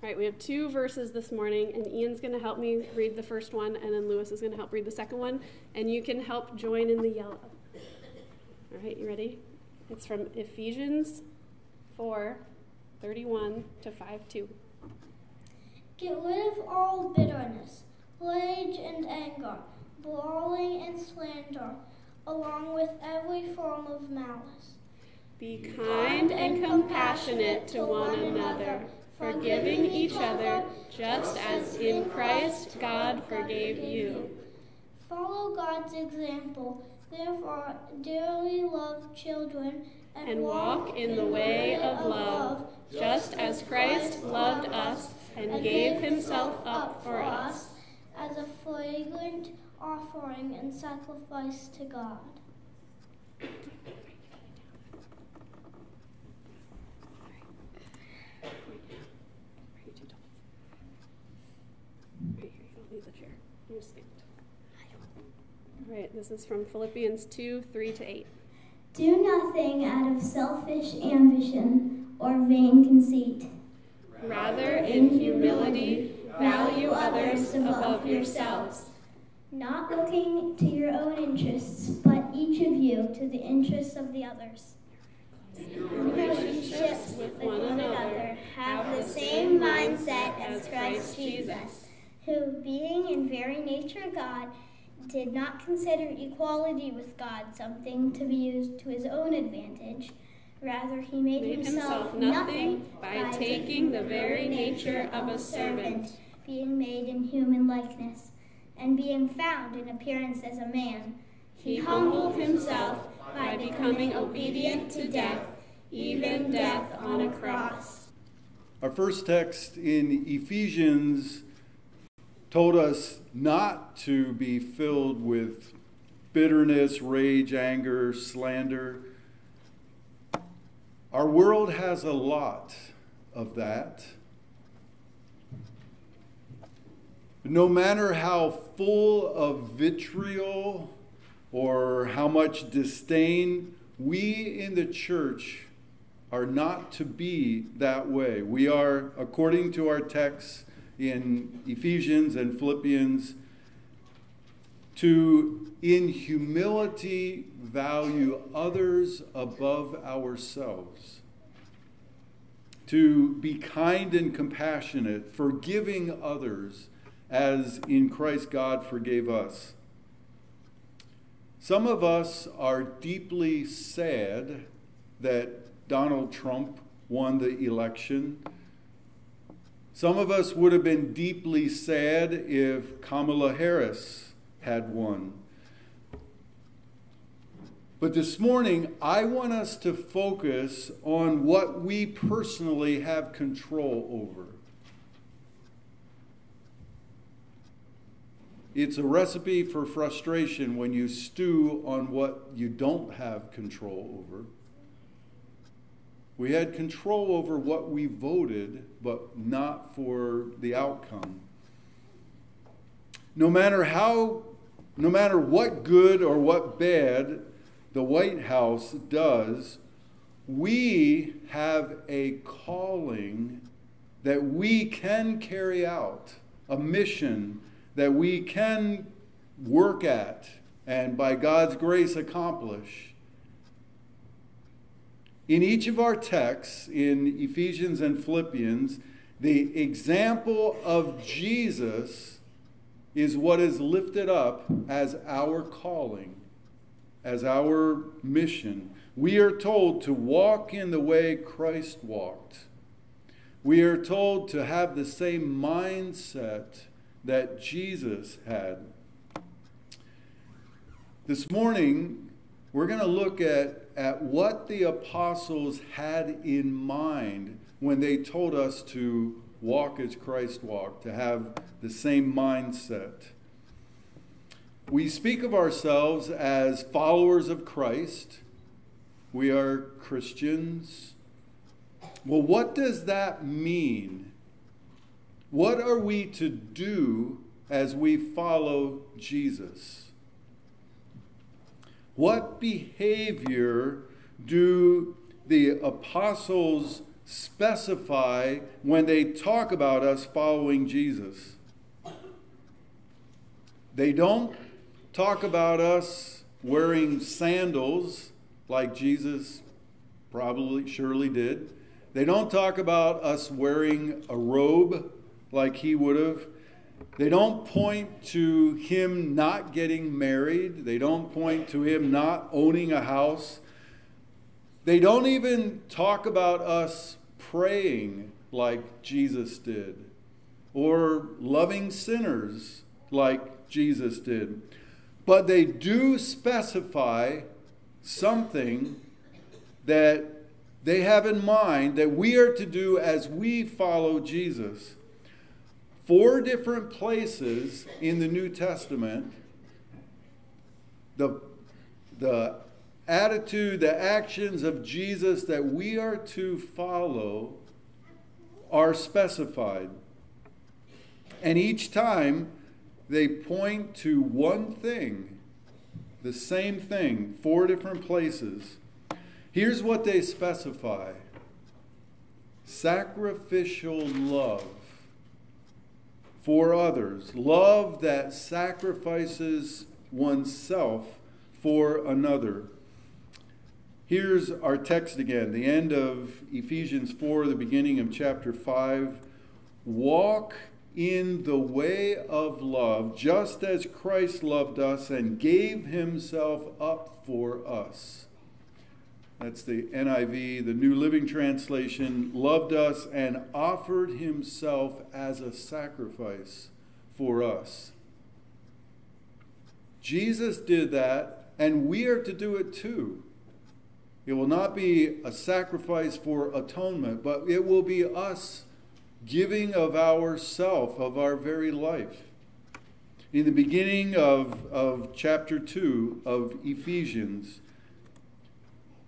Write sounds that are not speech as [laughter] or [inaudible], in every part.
All right, we have two verses this morning, and Ian's going to help me read the first one, and then Lewis is going to help read the second one, and you can help join in the yellow. All right, you ready? It's from Ephesians 4 31 to 5 2. Get rid of all bitterness, rage and anger, brawling and slander, along with every form of malice. Be kind and compassionate to one another, forgiving each other, just as in Christ God forgave you. Follow God's example. Therefore, dearly love children and, and walk in the way of love, just as Christ loved us and gave himself up for us as a fragrant offering and sacrifice to God. All right, this is from Philippians 2 3 to 8. Do nothing out of selfish ambition or vain conceit. Rather, in humility, value others above yourselves. Not looking to your own interests, but each of you to the interests of the others. Relationships with one another have the same mindset as Christ Jesus, who, being in very nature God, did not consider equality with God something to be used to his own advantage. Rather, he made, made himself, himself nothing by, by taking the very nature of a servant, being made in human likeness, and being found in appearance as a man. He humbled himself by becoming obedient to death, even death on a cross. Our first text in Ephesians told us not to be filled with bitterness, rage, anger, slander. Our world has a lot of that. No matter how full of vitriol or how much disdain, we in the church are not to be that way. We are, according to our text, in Ephesians and Philippians to, in humility, value others above ourselves, to be kind and compassionate, forgiving others as in Christ God forgave us. Some of us are deeply sad that Donald Trump won the election some of us would have been deeply sad if Kamala Harris had won. But this morning, I want us to focus on what we personally have control over. It's a recipe for frustration when you stew on what you don't have control over. We had control over what we voted, but not for the outcome. No matter how, no matter what good or what bad the White House does, we have a calling that we can carry out, a mission that we can work at and by God's grace accomplish. In each of our texts, in Ephesians and Philippians, the example of Jesus is what is lifted up as our calling, as our mission. We are told to walk in the way Christ walked. We are told to have the same mindset that Jesus had. This morning, we're going to look at at what the apostles had in mind when they told us to walk as Christ walked, to have the same mindset. We speak of ourselves as followers of Christ. We are Christians. Well, what does that mean? What are we to do as we follow Jesus? What behavior do the apostles specify when they talk about us following Jesus. They don't talk about us wearing sandals like Jesus probably, surely did. They don't talk about us wearing a robe like he would have. They don't point to him not getting married. They don't point to him not owning a house. They don't even talk about us praying like Jesus did or loving sinners like Jesus did. But they do specify something that they have in mind that we are to do as we follow Jesus. Four different places in the New Testament, the, the attitude, the actions of Jesus that we are to follow are specified. And each time they point to one thing, the same thing, four different places. Here's what they specify sacrificial love for others, love that sacrifices oneself for another. Here's our text again, the end of Ephesians 4, the beginning of chapter 5. Walk in the way of love, just as Christ loved us and gave himself up for us. That's the NIV, the New Living Translation, loved us and offered himself as a sacrifice for us. Jesus did that, and we are to do it too. It will not be a sacrifice for atonement, but it will be us giving of ourself, of our very life. In the beginning of, of chapter 2 of Ephesians,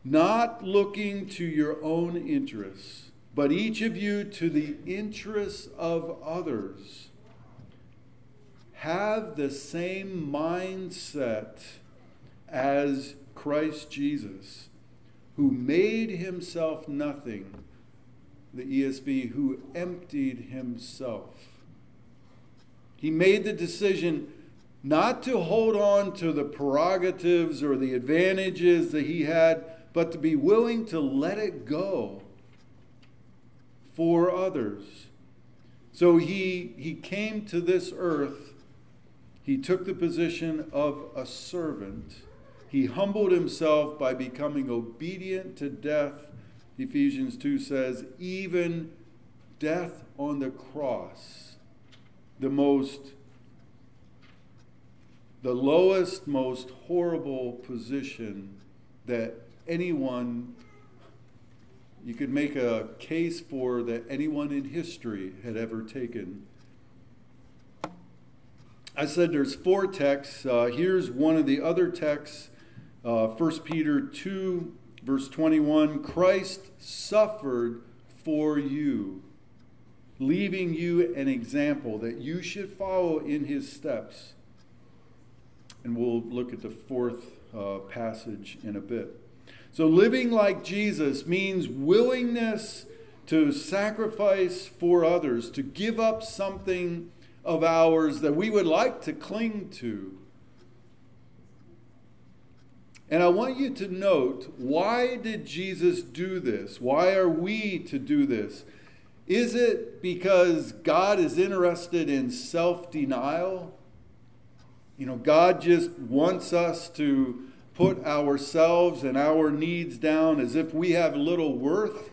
not looking to your own interests, but each of you to the interests of others. Have the same mindset as Christ Jesus, who made himself nothing, the ESV, who emptied himself. He made the decision not to hold on to the prerogatives or the advantages that he had but to be willing to let it go for others. So he, he came to this earth, he took the position of a servant. He humbled himself by becoming obedient to death. Ephesians 2 says, even death on the cross, the most the lowest, most horrible position that anyone, you could make a case for that anyone in history had ever taken. I said there's four texts. Uh, here's one of the other texts uh, 1 Peter 2, verse 21 Christ suffered for you, leaving you an example that you should follow in his steps. And we'll look at the fourth uh, passage in a bit. So, living like Jesus means willingness to sacrifice for others, to give up something of ours that we would like to cling to. And I want you to note why did Jesus do this? Why are we to do this? Is it because God is interested in self denial? You know, God just wants us to put ourselves and our needs down as if we have little worth?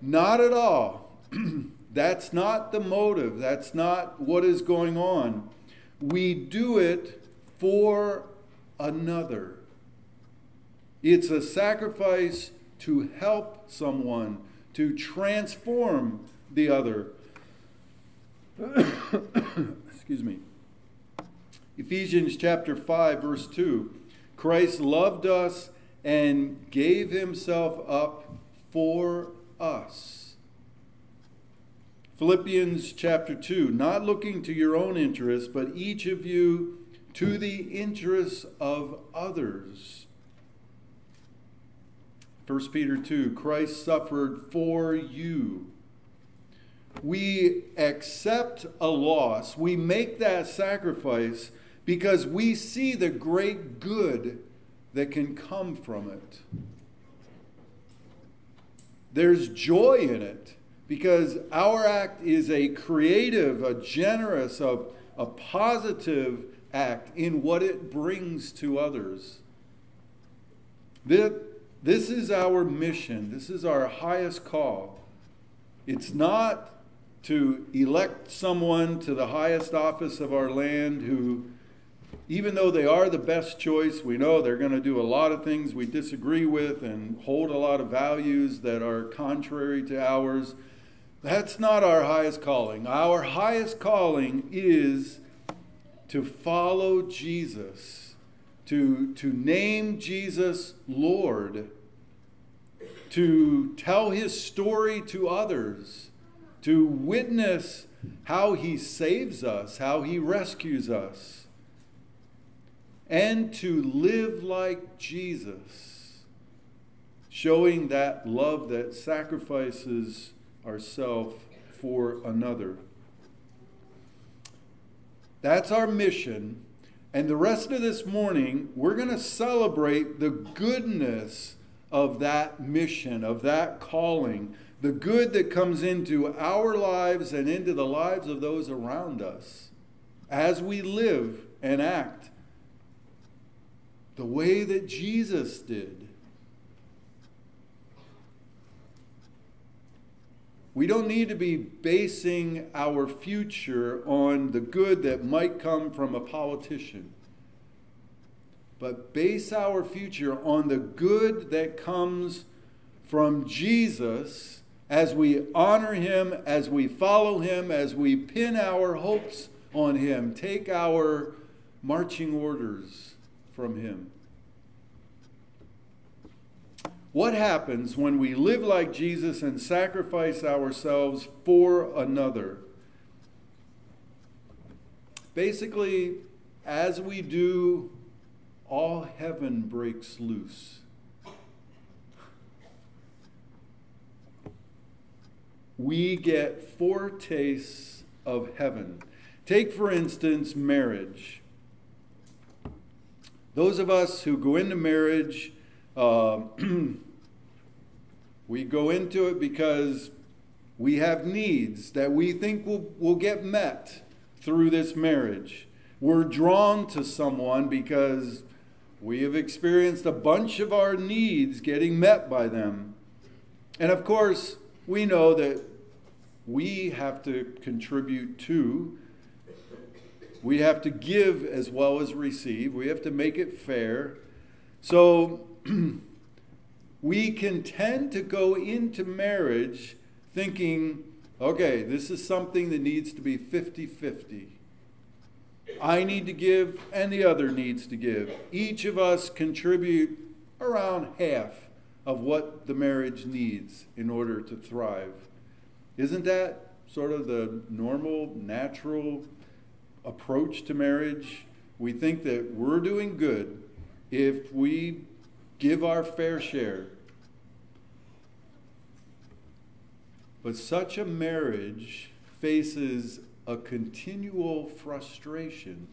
Not at all. [clears throat] That's not the motive. That's not what is going on. We do it for another. It's a sacrifice to help someone, to transform the other. [coughs] Excuse me. Ephesians chapter 5, verse 2 Christ loved us and gave himself up for us. Philippians chapter 2, not looking to your own interests, but each of you to the interests of others. 1 Peter 2 Christ suffered for you. We accept a loss, we make that sacrifice because we see the great good that can come from it. There's joy in it because our act is a creative, a generous, a, a positive act in what it brings to others. This is our mission. This is our highest call. It's not to elect someone to the highest office of our land who, even though they are the best choice, we know they're going to do a lot of things we disagree with and hold a lot of values that are contrary to ours. That's not our highest calling. Our highest calling is to follow Jesus, to, to name Jesus Lord, to tell his story to others, to witness how he saves us, how he rescues us, and to live like Jesus, showing that love that sacrifices ourself for another. That's our mission. And the rest of this morning, we're going to celebrate the goodness of that mission, of that calling, the good that comes into our lives and into the lives of those around us as we live and act the way that Jesus did. We don't need to be basing our future on the good that might come from a politician, but base our future on the good that comes from Jesus as we honor him, as we follow him, as we pin our hopes on him, take our marching orders from him. What happens when we live like Jesus and sacrifice ourselves for another? Basically, as we do, all heaven breaks loose. We get foretastes of heaven. Take, for instance, marriage. Those of us who go into marriage, uh, [clears throat] We go into it because we have needs that we think will, will get met through this marriage. We're drawn to someone because we have experienced a bunch of our needs getting met by them. And of course, we know that we have to contribute to. We have to give as well as receive. We have to make it fair. So, [clears throat] we can tend to go into marriage thinking, okay, this is something that needs to be 50 50. I need to give, and the other needs to give. Each of us contribute around half of what the marriage needs in order to thrive. Isn't that sort of the normal, natural approach to marriage? We think that we're doing good if we give our fair share. But such a marriage faces a continual frustration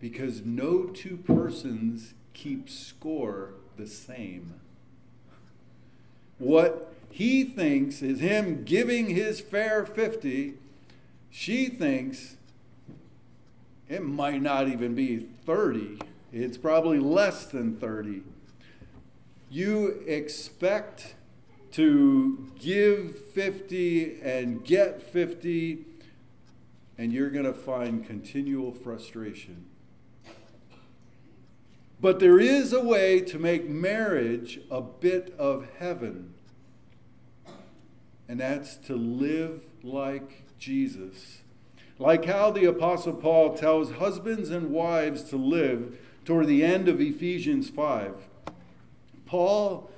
because no two persons keep score the same. What he thinks is him giving his fair 50, she thinks it might not even be 30. It's probably less than 30 you expect to give 50 and get 50, and you're going to find continual frustration. But there is a way to make marriage a bit of heaven, and that's to live like Jesus. Like how the Apostle Paul tells husbands and wives to live toward the end of Ephesians 5. Paul,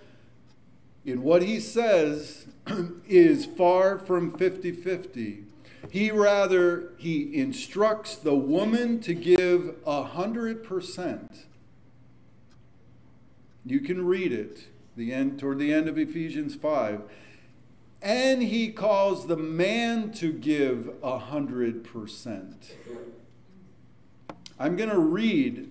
in what he says, [clears throat] is far from 50 50. He rather he instructs the woman to give a hundred percent You can read it the end toward the end of Ephesians 5. And he calls the man to give a hundred percent. I'm going to read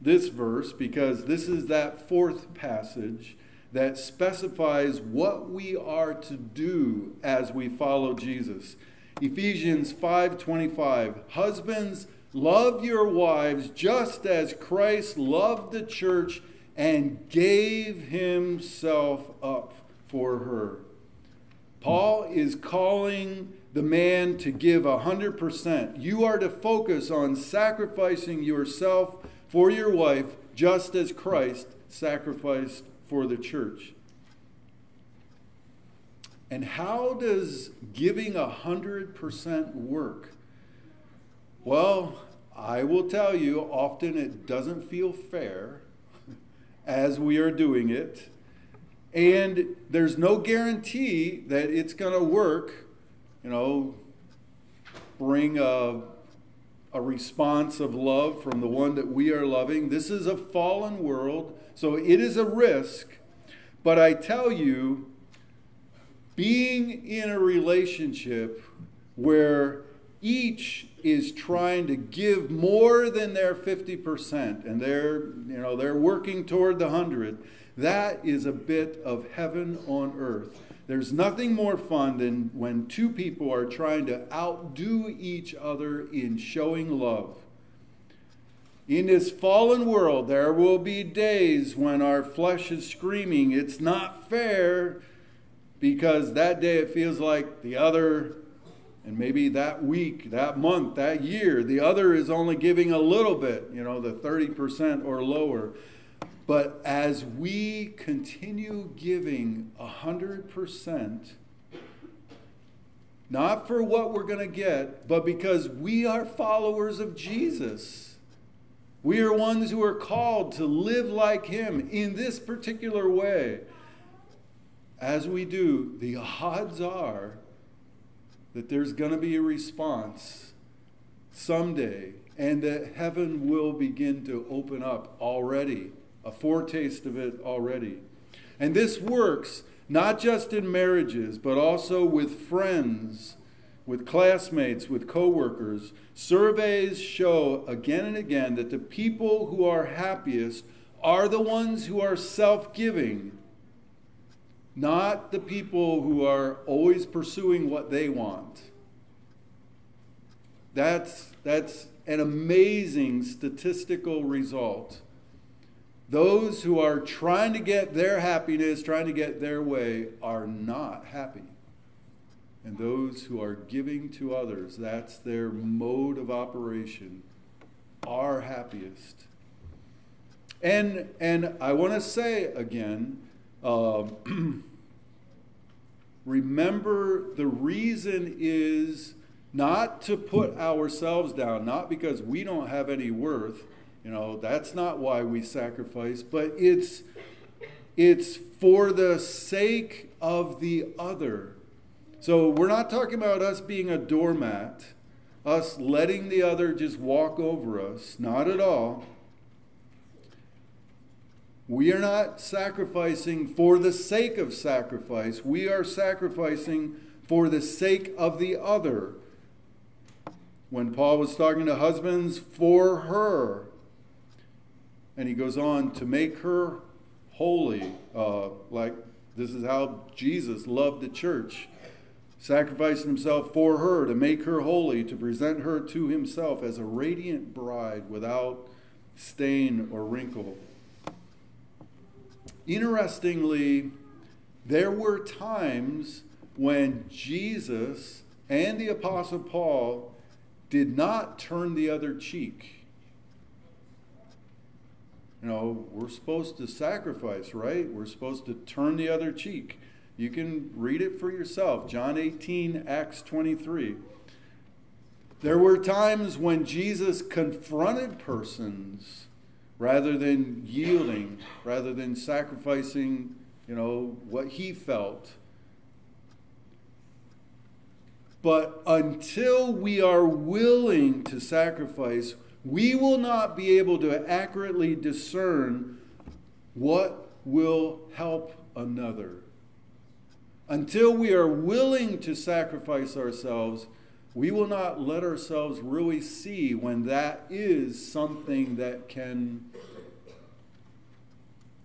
this verse because this is that fourth passage that specifies what we are to do as we follow Jesus. Ephesians 5:25 Husbands love your wives just as Christ loved the church and gave himself up for her. Paul is calling the man to give 100%. You are to focus on sacrificing yourself for your wife just as Christ sacrificed for the church. And how does giving 100% work? Well, I will tell you, often it doesn't feel fair [laughs] as we are doing it. And there's no guarantee that it's going to work, you know, bring a, a response of love from the one that we are loving. This is a fallen world, so it is a risk. But I tell you, being in a relationship where each is trying to give more than their 50% and they're you know they're working toward the 100 that is a bit of heaven on earth there's nothing more fun than when two people are trying to outdo each other in showing love in this fallen world there will be days when our flesh is screaming it's not fair because that day it feels like the other, and maybe that week, that month, that year, the other is only giving a little bit, you know, the 30% or lower. But as we continue giving 100%, not for what we're going to get, but because we are followers of Jesus. We are ones who are called to live like Him in this particular way as we do, the odds are that there's going to be a response someday and that heaven will begin to open up already, a foretaste of it already. And this works not just in marriages, but also with friends, with classmates, with coworkers. Surveys show again and again that the people who are happiest are the ones who are self giving not the people who are always pursuing what they want. That's, that's an amazing statistical result. Those who are trying to get their happiness, trying to get their way, are not happy. And those who are giving to others, that's their mode of operation, are happiest. And, and I want to say again, uh, [clears throat] remember the reason is not to put ourselves down, not because we don't have any worth. You know, that's not why we sacrifice, but it's it's for the sake of the other. So we're not talking about us being a doormat, us letting the other just walk over us, not at all. We are not sacrificing for the sake of sacrifice. We are sacrificing for the sake of the other. When Paul was talking to husbands, for her. And he goes on to make her holy, uh, like this is how Jesus loved the church, sacrificing himself for her to make her holy, to present her to himself as a radiant bride without stain or wrinkle. Interestingly, there were times when Jesus and the Apostle Paul did not turn the other cheek. You know, we're supposed to sacrifice, right? We're supposed to turn the other cheek. You can read it for yourself. John 18, Acts 23. There were times when Jesus confronted persons rather than yielding, rather than sacrificing, you know, what he felt. But until we are willing to sacrifice, we will not be able to accurately discern what will help another. Until we are willing to sacrifice ourselves, we will not let ourselves really see when that is something that can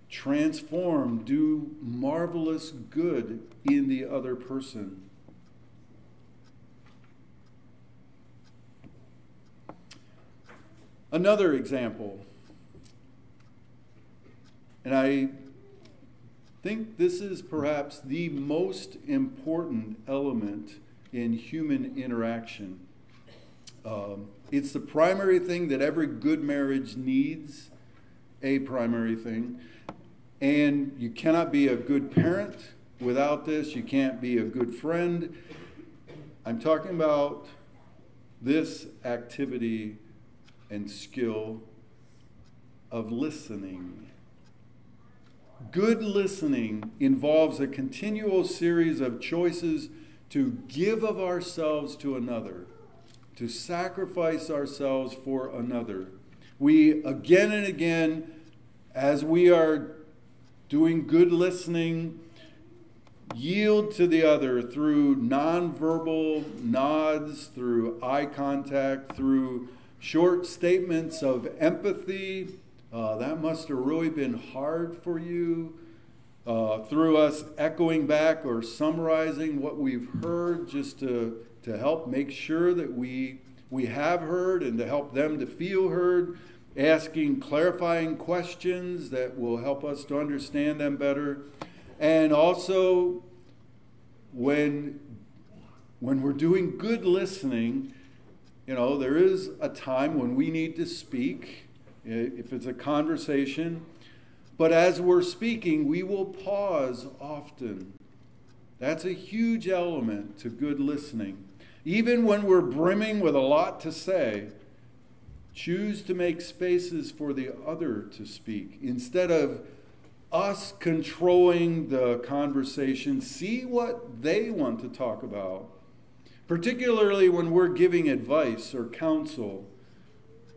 transform, do marvelous good in the other person. Another example, and I think this is perhaps the most important element in human interaction. Um, it's the primary thing that every good marriage needs, a primary thing. And you cannot be a good parent without this. You can't be a good friend. I'm talking about this activity and skill of listening. Good listening involves a continual series of choices to give of ourselves to another, to sacrifice ourselves for another. We again and again, as we are doing good listening, yield to the other through nonverbal nods, through eye contact, through short statements of empathy. Uh, that must have really been hard for you. Uh, through us echoing back or summarizing what we've heard just to, to help make sure that we, we have heard and to help them to feel heard asking clarifying questions that will help us to understand them better. And also, when, when we're doing good listening, you know, there is a time when we need to speak, if it's a conversation. But as we're speaking, we will pause often. That's a huge element to good listening. Even when we're brimming with a lot to say, Choose to make spaces for the other to speak. Instead of us controlling the conversation, see what they want to talk about. Particularly when we're giving advice or counsel.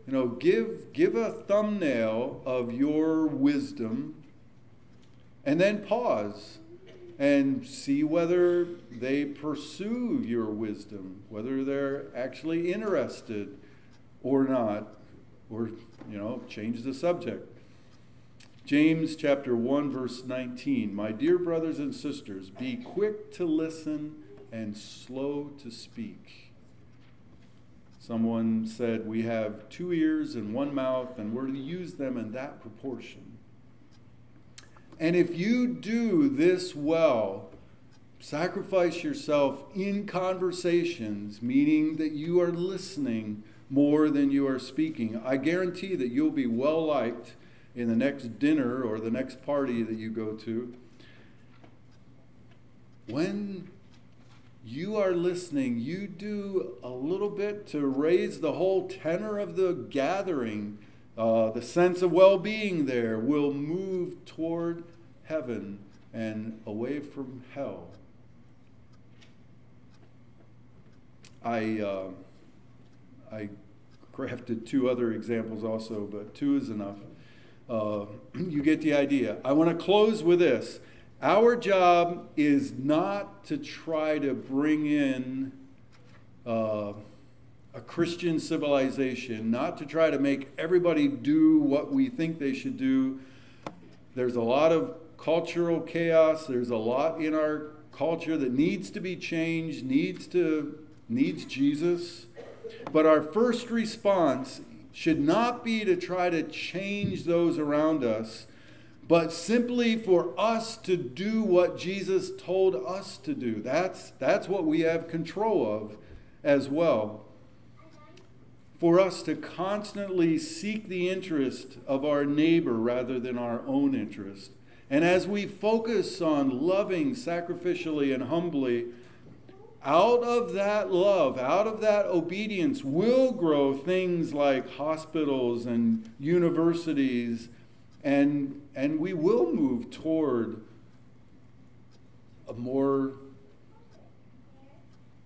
You know, give, give a thumbnail of your wisdom and then pause and see whether they pursue your wisdom, whether they're actually interested or not, or, you know, change the subject. James chapter 1, verse 19. My dear brothers and sisters, be quick to listen and slow to speak. Someone said, We have two ears and one mouth, and we're to use them in that proportion. And if you do this well, sacrifice yourself in conversations, meaning that you are listening more than you are speaking. I guarantee that you'll be well liked in the next dinner or the next party that you go to. When you are listening, you do a little bit to raise the whole tenor of the gathering. Uh, the sense of well being there will move toward heaven and away from hell. I. Uh, I crafted two other examples also, but two is enough. Uh, [clears throat] you get the idea. I want to close with this. Our job is not to try to bring in uh, a Christian civilization, not to try to make everybody do what we think they should do. There's a lot of cultural chaos. There's a lot in our culture that needs to be changed, needs to needs Jesus. But our first response should not be to try to change those around us, but simply for us to do what Jesus told us to do. That's, that's what we have control of as well. For us to constantly seek the interest of our neighbor rather than our own interest. And as we focus on loving sacrificially and humbly, out of that love, out of that obedience, will grow things like hospitals and universities, and, and we will move toward a more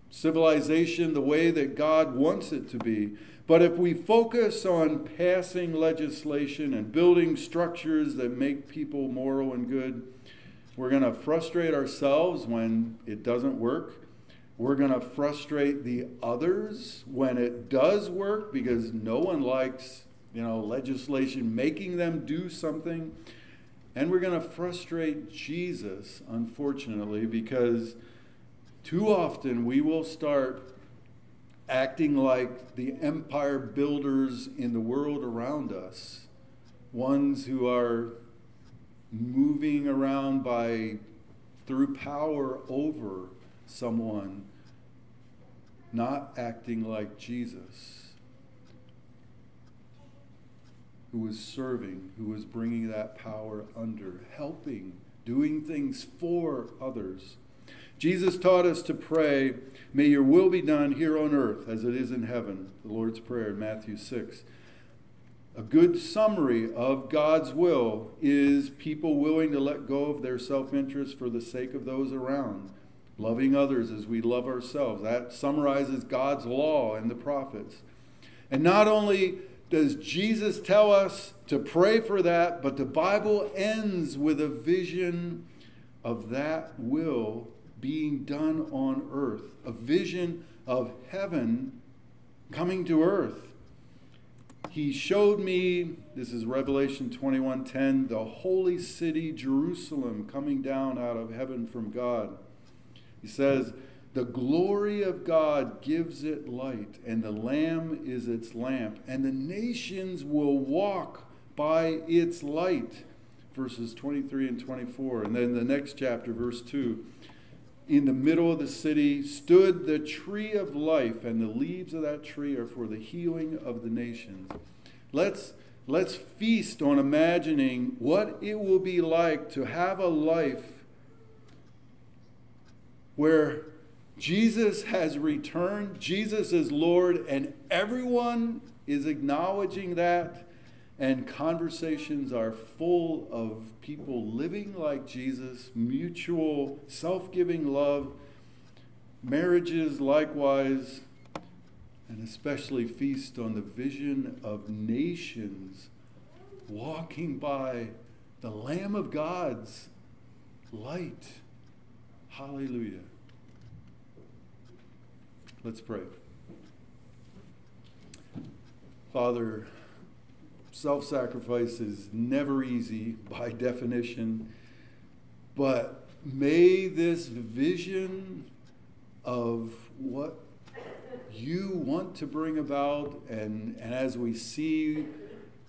civilization the way that God wants it to be. But if we focus on passing legislation and building structures that make people moral and good, we're going to frustrate ourselves when it doesn't work. We're going to frustrate the others when it does work because no one likes, you know, legislation making them do something. And we're going to frustrate Jesus, unfortunately, because too often we will start acting like the empire builders in the world around us, ones who are moving around by through power over someone, not acting like Jesus, who was serving, who was bringing that power under, helping, doing things for others. Jesus taught us to pray, May your will be done here on earth as it is in heaven, the Lord's Prayer in Matthew 6. A good summary of God's will is people willing to let go of their self interest for the sake of those around, loving others as we love ourselves. That summarizes God's law and the prophets. And not only does Jesus tell us to pray for that, but the Bible ends with a vision of that will being done on earth, a vision of heaven coming to earth. He showed me, this is Revelation 21:10, the holy city Jerusalem coming down out of heaven from God. He says, "The glory of God gives it light, and the lamb is its lamp, and the nations will walk by its light." Verses 23 and 24. And then the next chapter, verse 2 in the middle of the city stood the tree of life, and the leaves of that tree are for the healing of the nations. Let's, let's feast on imagining what it will be like to have a life where Jesus has returned, Jesus is Lord, and everyone is acknowledging that and conversations are full of people living like Jesus, mutual, self giving love, marriages likewise, and especially feast on the vision of nations walking by the Lamb of God's light. Hallelujah. Let's pray. Father, self sacrifice is never easy by [laughs] definition, but may this vision of what you want to bring about, and, and as we see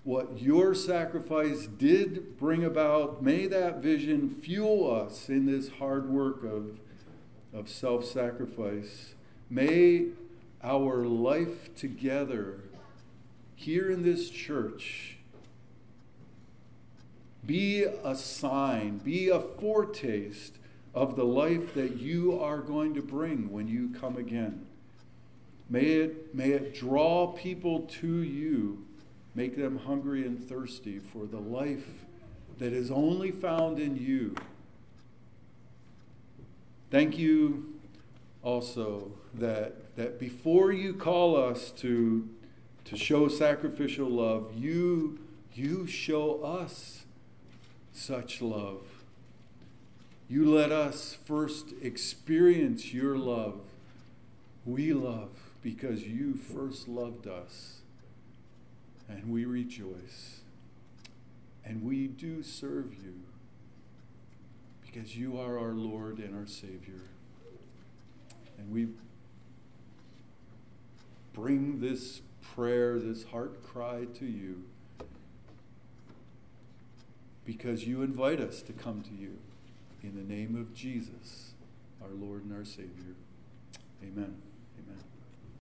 what your sacrifice did bring about, may that vision fuel us in this hard work of, of self sacrifice. May our life together here in this church be a sign, be a foretaste of the life that you are going to bring when you come again. May it, may it draw people to you, make them hungry and thirsty for the life that is only found in you. Thank you also that, that before you call us to to show sacrificial love, you, you show us such love. You let us first experience your love. We love because you first loved us. And we rejoice. And we do serve you because you are our Lord and our Savior. And we bring this prayer, this heart cry to you, because you invite us to come to you in the name of Jesus, our Lord and our Savior. Amen.